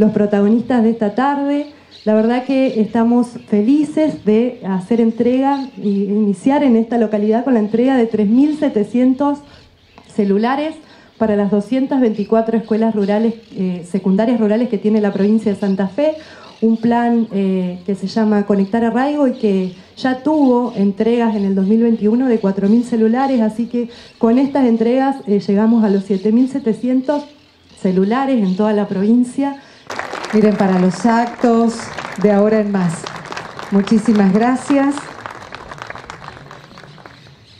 los protagonistas de esta tarde. La verdad que estamos felices de hacer entrega e iniciar en esta localidad con la entrega de 3.700 celulares para las 224 escuelas rurales, eh, secundarias rurales que tiene la provincia de Santa Fe, un plan eh, que se llama Conectar Arraigo y que ya tuvo entregas en el 2021 de 4.000 celulares, así que con estas entregas eh, llegamos a los 7.700 celulares en toda la provincia. Miren, para los actos de ahora en más. Muchísimas gracias.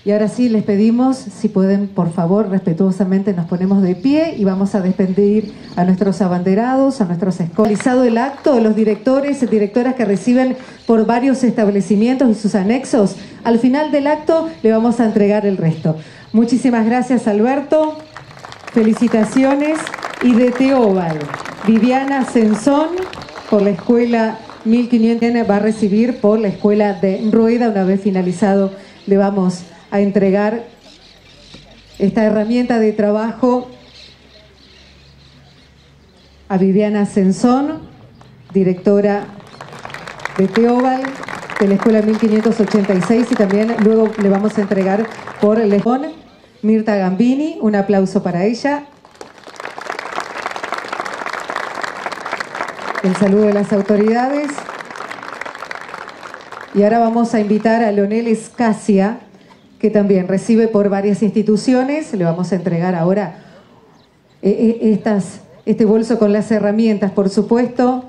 Y ahora sí, les pedimos, si pueden, por favor, respetuosamente nos ponemos de pie y vamos a despedir a nuestros abanderados, a nuestros escolarizado el acto, de los directores y directoras que reciben por varios establecimientos y sus anexos. Al final del acto le vamos a entregar el resto. Muchísimas gracias, Alberto. Felicitaciones. Y de Teóbal, Viviana Sensón, por la escuela 1500, va a recibir por la escuela de Rueda, una vez finalizado, le vamos a entregar esta herramienta de trabajo a Viviana Sensón, directora de Teobal, de la Escuela 1586, y también luego le vamos a entregar por Lejón Mirta Gambini. Un aplauso para ella. El saludo de las autoridades. Y ahora vamos a invitar a Leonel Escasia, que también recibe por varias instituciones. Le vamos a entregar ahora eh, eh, este bolso con las herramientas, por supuesto.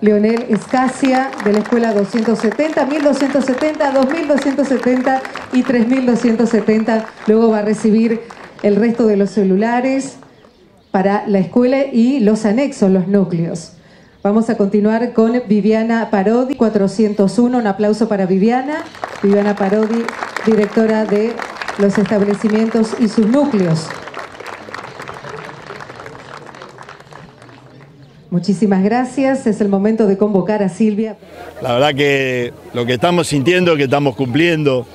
Leonel Escasia, de la Escuela 270, 1270, 2270 y 3270. Luego va a recibir el resto de los celulares para la escuela y los anexos, los núcleos. Vamos a continuar con Viviana Parodi, 401. Un aplauso para Viviana. Viviana Parodi, directora de los establecimientos y sus núcleos. Muchísimas gracias. Es el momento de convocar a Silvia. La verdad que lo que estamos sintiendo, que estamos cumpliendo,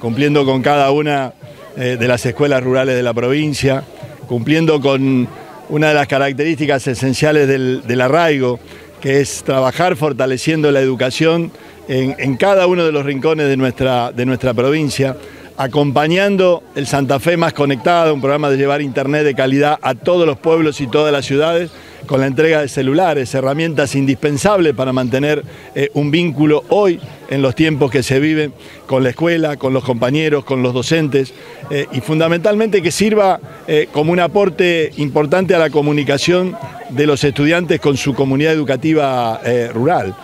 cumpliendo con cada una eh, de las escuelas rurales de la provincia, cumpliendo con una de las características esenciales del, arraigo, que es trabajar fortaleciendo la educación en, cada uno de los rincones de nuestra, de nuestra provincia, acompañando el Santa Fe más conectado, un programa de llevar internet de calidad a todos los pueblos y todas las ciudades, con la entrega de celulares, herramientas indispensables para mantener eh, un vínculo hoy en los tiempos que se viven con la escuela, con los compañeros, con los docentes eh, y fundamentalmente que sirva eh, como un aporte importante a la comunicación de los estudiantes con su comunidad educativa rural.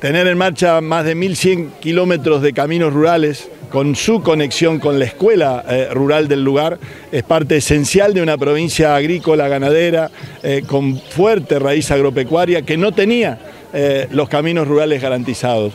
Tener en marcha más de 1.100 kilómetros de caminos rurales con su conexión con la escuela eh, rural del lugar, es parte esencial de una provincia agrícola, ganadera, eh, con fuerte raíz agropecuaria, que no tenía eh, los caminos rurales garantizados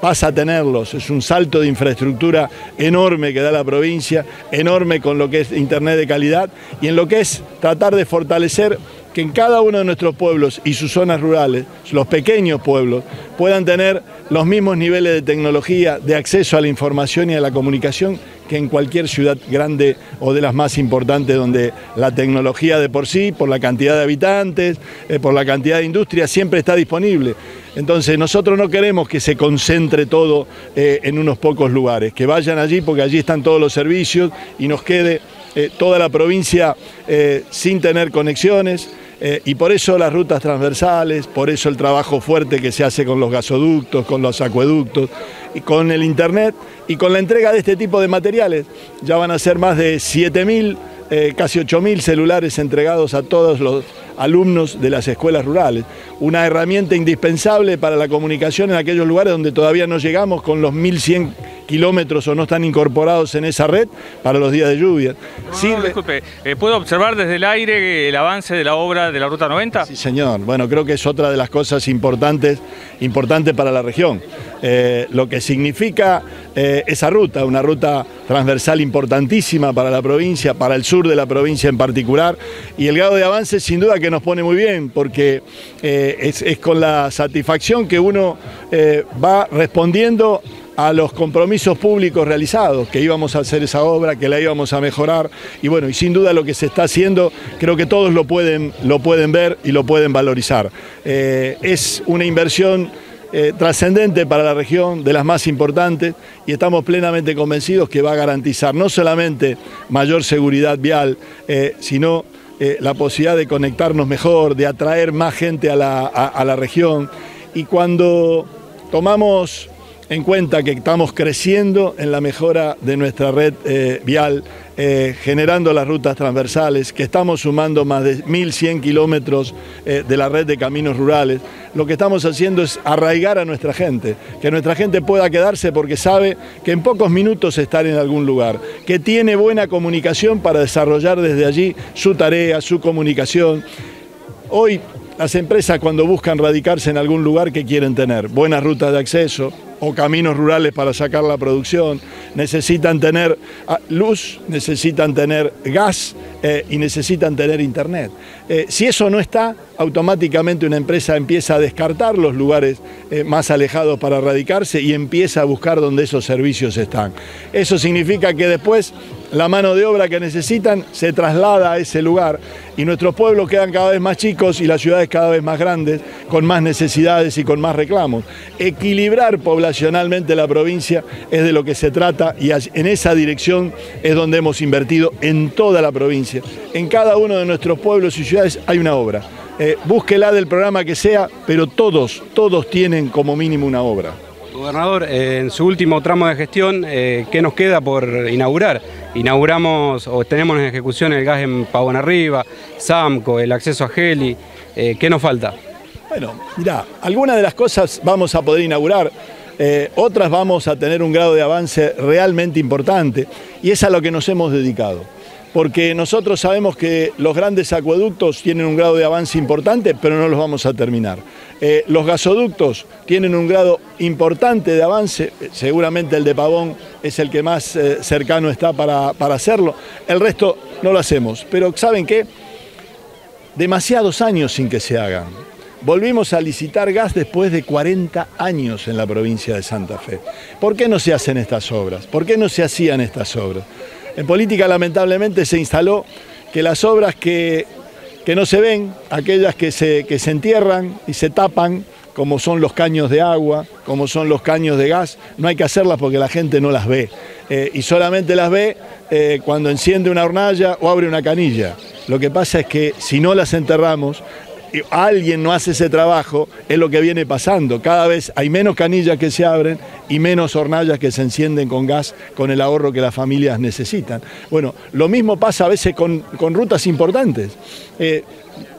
pasa a tenerlos. Es un salto de infraestructura enorme que da la provincia, enorme con lo que es Internet de calidad y en lo que es tratar de fortalecer que en cada uno de nuestros pueblos y sus zonas rurales, los pequeños pueblos, puedan tener los mismos niveles de tecnología, de acceso a la información y a la comunicación que en cualquier ciudad grande o de las más importantes donde la tecnología de por sí, por la cantidad de habitantes, eh, por la cantidad de industria, siempre está disponible. Entonces nosotros no queremos que se concentre todo eh, en unos pocos lugares, que vayan allí porque allí están todos los servicios y nos quede eh, toda la provincia sin tener conexiones. Eh, y por eso las rutas transversales, por eso el trabajo fuerte que se hace con los gasoductos, con los acueductos, y con el Internet y con la entrega de este tipo de materiales. Ya van a ser más de 7.000, eh, casi 8.000 celulares entregados a todos los alumnos de las escuelas rurales. Una herramienta indispensable para la comunicación en aquellos lugares donde todavía no llegamos con los 1.100 kilómetros o no están incorporados en esa red para los días de lluvia. disculpe, eh, ¿puedo observar desde el aire el avance de la obra de la Ruta 90? Sí, señor. Bueno, creo que es otra de las cosas importantes, importantes para la región. Eh, lo que significa eh, esa ruta, una ruta transversal importantísima para la provincia, para el sur de la provincia en particular, y el grado de avance sin duda que nos pone muy bien, porque es, es, con la satisfacción que uno va respondiendo a los compromisos públicos realizados, que íbamos a hacer esa obra, que la íbamos a mejorar, y bueno, y sin duda lo que se está haciendo, creo que todos lo pueden, lo pueden ver y lo pueden valorizar. Eh, es una inversión eh, trascendente para la región, de las más importantes, y estamos plenamente convencidos que va a garantizar no solamente mayor seguridad vial, eh, sino la posibilidad de conectarnos mejor, de atraer más gente a la, a la región. Y cuando tomamos en cuenta que estamos creciendo en la mejora de nuestra red eh, vial, eh, generando las rutas transversales, que estamos sumando más de 1.100 kilómetros eh, de la red de caminos rurales. Lo que estamos haciendo es arraigar a nuestra gente, que nuestra gente pueda quedarse porque sabe que en pocos minutos estar en algún lugar, que tiene buena comunicación para desarrollar desde allí su tarea, su comunicación. Hoy las empresas cuando buscan radicarse en algún lugar que quieren tener, buenas rutas de acceso, o caminos rurales para sacar la producción, necesitan tener ah, luz, necesitan tener gas eh, y necesitan tener internet. Eh, si eso no está, automáticamente una empresa empieza a descartar los lugares eh, más alejados para radicarse y empieza a buscar donde esos servicios están. Eso significa que después la mano de obra que necesitan se traslada a ese lugar y nuestros pueblos quedan cada vez más chicos y las ciudades cada vez más grandes, con más necesidades y con más reclamos. Equilibrar poblacionalmente la provincia es de lo que se trata y en esa dirección es donde hemos invertido en toda la provincia. En cada uno de nuestros pueblos y ciudades hay una obra. Eh, búsquela del programa que sea, pero todos, todos tienen como mínimo una obra. Gobernador, en su último tramo de gestión, eh, ¿qué nos queda por inaugurar? Inauguramos o tenemos en ejecución el gas en Pavón Arriba, SAMCO, el acceso a Geli. Eh, ¿Qué nos falta? Bueno, mirá, algunas de las cosas vamos a poder inaugurar, otras vamos a tener un grado de avance realmente importante y es a lo que nos hemos dedicado porque nosotros sabemos que los grandes acueductos tienen un grado de avance importante, pero no los vamos a terminar. Eh, los gasoductos tienen un grado importante de avance, seguramente el de Pavón es el que más eh, cercano está para, hacerlo, el resto no lo hacemos, pero ¿saben qué? Demasiados años sin que se hagan. Volvimos a licitar gas después de 40 años en la provincia de Santa Fe. ¿Por qué no se hacen estas obras? ¿Por qué no se hacían estas obras? En política lamentablemente se instaló que las obras que, no se ven, aquellas que se, que se entierran y se tapan, como son los caños de agua, como son los caños de gas, no hay que hacerlas porque la gente no las ve. Eh, y solamente las ve eh, cuando enciende una hornalla o abre una canilla. Lo que pasa es que si no las enterramos, alguien no hace ese trabajo, es lo que viene pasando. Cada vez hay menos canillas que se abren y menos hornallas que se encienden con gas, con el ahorro que las familias necesitan. Bueno, lo mismo pasa a veces con, rutas importantes. Eh,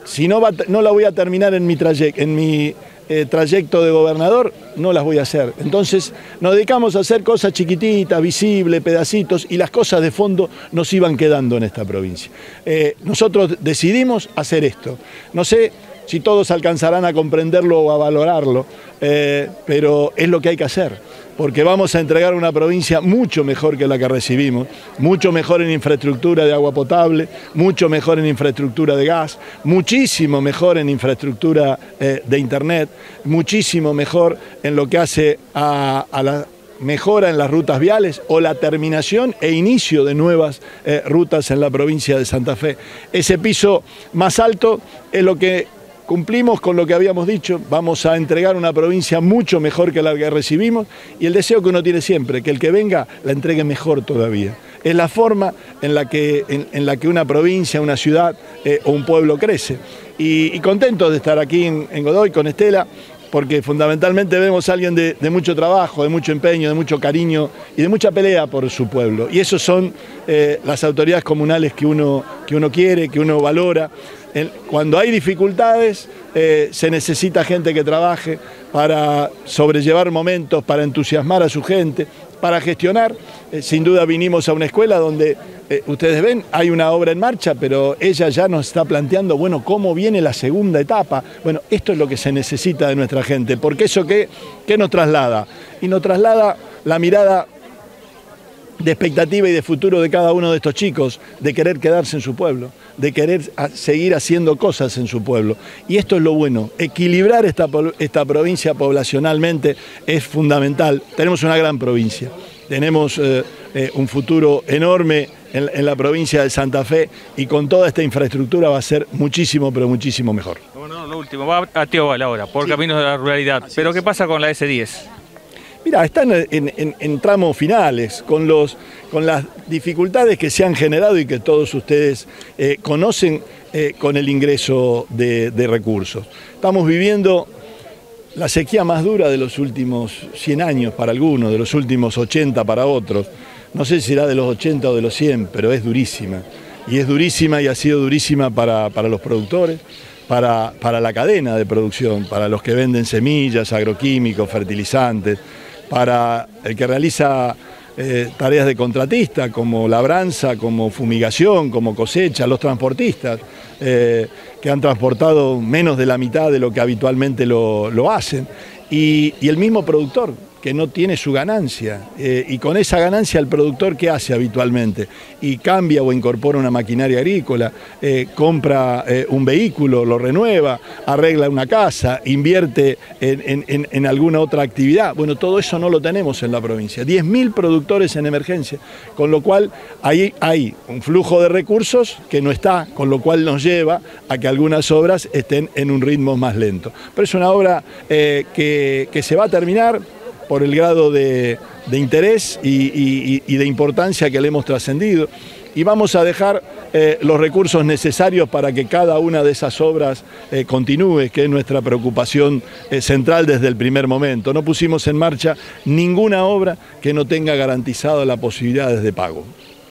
si no, no la voy a terminar en mi, en mi eh, trayecto de gobernador, no las voy a hacer. Entonces nos dedicamos a hacer cosas chiquititas, visibles, pedacitos, y las cosas de fondo nos iban quedando en esta provincia. Eh, nosotros decidimos hacer esto. No sé si todos alcanzarán a comprenderlo o a valorarlo, eh, pero es lo que hay que hacer porque vamos a entregar una provincia mucho mejor que la que recibimos, mucho mejor en infraestructura de agua potable, mucho mejor en infraestructura de gas, muchísimo mejor en infraestructura eh, de Internet, muchísimo mejor en lo que hace a, la mejora en las rutas viales o la terminación e inicio de nuevas eh, rutas en la provincia de Santa Fe. Ese piso más alto es lo que Cumplimos con lo que habíamos dicho, vamos a entregar una provincia mucho mejor que la que recibimos y el deseo que uno tiene siempre, que el que venga la entregue mejor todavía. Es la forma en la que, en, la que una provincia, una ciudad eh, o un pueblo crece. Y, contento de estar aquí en, Godoy con Estela, porque fundamentalmente vemos a alguien de, mucho trabajo, de mucho empeño, de mucho cariño y de mucha pelea por su pueblo. Y esos son eh, las autoridades comunales que uno, que uno quiere, que uno valora cuando hay dificultades, eh, se necesita gente que trabaje para sobrellevar momentos, para entusiasmar a su gente, para gestionar. Eh, sin duda vinimos a una escuela donde, eh, ustedes ven, hay una obra en marcha, pero ella ya nos está planteando, bueno, cómo viene la segunda etapa. Bueno, esto es lo que se necesita de nuestra gente, porque eso qué, qué nos traslada? Y nos traslada la mirada de expectativa y de futuro de cada uno de estos chicos, de querer quedarse en su pueblo, de querer seguir haciendo cosas en su pueblo. Y esto es lo bueno, equilibrar esta, esta provincia poblacionalmente es fundamental. Tenemos una gran provincia, tenemos eh, eh, un futuro enorme en, la provincia de Santa Fe y con toda esta infraestructura va a ser muchísimo, pero muchísimo mejor. Bueno, lo último, va a Teobal ahora, por caminos de la ruralidad. pero ¿qué pasa con la S10? Mira, están en, tramos finales, con, los, con las dificultades que se han generado y que todos ustedes eh, conocen eh, con el ingreso de, recursos. Estamos viviendo la sequía más dura de los últimos 100 años para algunos, de los últimos 80 para otros. No sé si será de los 80 o de los 100, pero es durísima. Y es durísima y ha sido durísima para, los productores, para, para la cadena de producción, para los que venden semillas, agroquímicos, fertilizantes para el que realiza eh, tareas de contratista como labranza, como fumigación, como cosecha, los transportistas, eh, que han transportado menos de la mitad de lo que habitualmente lo, hacen, y el mismo productor, que no tiene su ganancia. Eh, y con esa ganancia el productor, ¿qué hace habitualmente? Y cambia o incorpora una maquinaria agrícola, eh, compra eh, un vehículo, lo renueva, arregla una casa, invierte en, alguna otra actividad. Bueno, todo eso no lo tenemos en la provincia. 10.000 productores en emergencia, con lo cual ahí hay un flujo de recursos que no está, con lo cual nos lleva a que algunas obras estén en un ritmo más lento. Pero es una obra que, que se va a terminar por el grado de, interés y, de importancia que le hemos trascendido. Y vamos a dejar eh, los recursos necesarios para que cada una de esas obras eh, continúe, que es nuestra preocupación eh, central desde el primer momento. No pusimos en marcha ninguna obra que no tenga garantizado las posibilidades de pago.